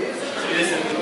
Listen.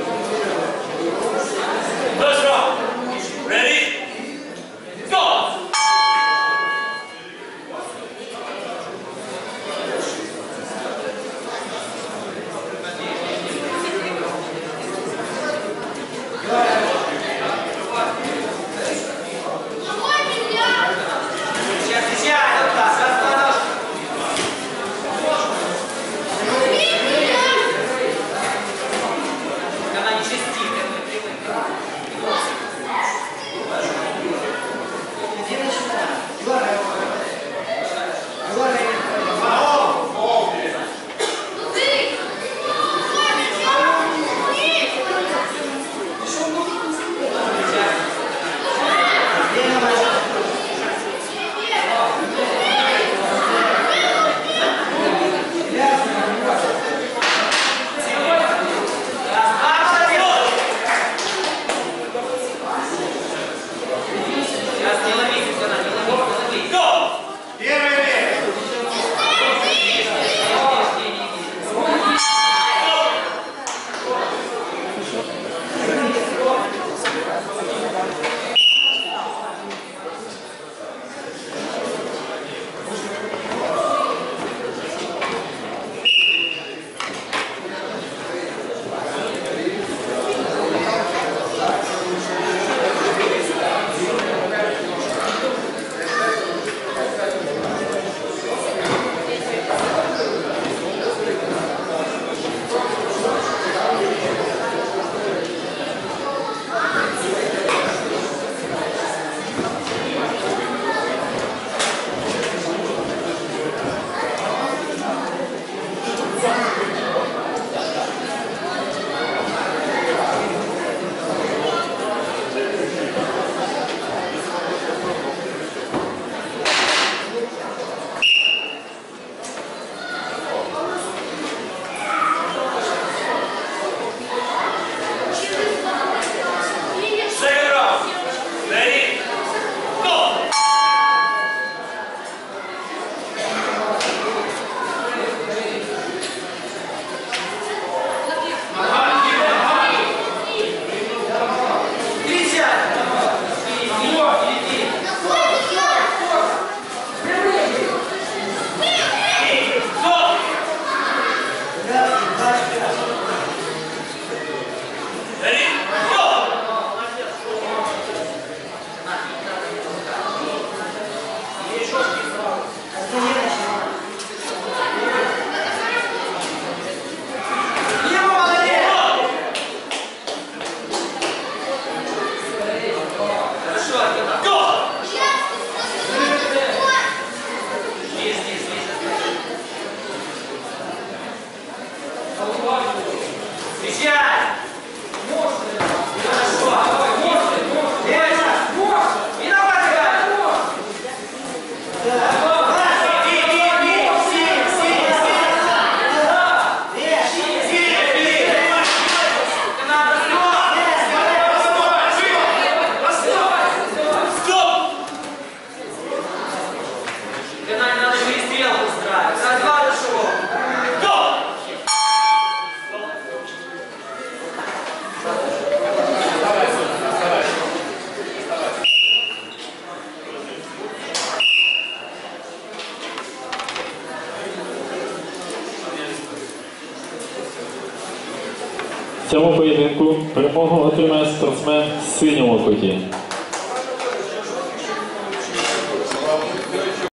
Цьому поєдинку перемогу отримає спортсмен синього куті.